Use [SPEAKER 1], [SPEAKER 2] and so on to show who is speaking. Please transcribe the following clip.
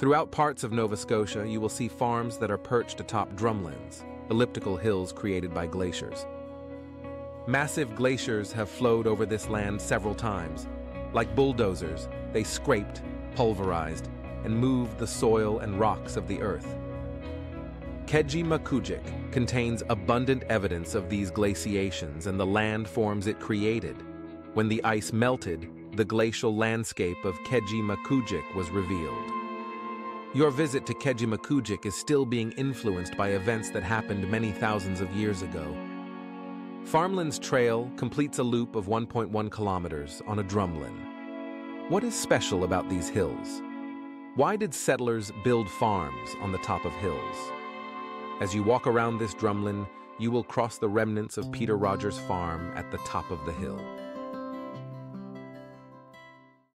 [SPEAKER 1] Throughout parts of Nova Scotia, you will see farms that are perched atop drumlins, elliptical hills created by glaciers. Massive glaciers have flowed over this land several times. Like bulldozers, they scraped, pulverized, and moved the soil and rocks of the earth. Kejimkujik contains abundant evidence of these glaciations and the land forms it created. When the ice melted, the glacial landscape of Kejimkujik was revealed. Your visit to Kejimkujik is still being influenced by events that happened many thousands of years ago. Farmlands Trail completes a loop of 1.1 kilometers on a drumlin. What is special about these hills? Why did settlers build farms on the top of hills? As you walk around this drumlin, you will cross the remnants of Peter Rogers' farm at the top of the hill.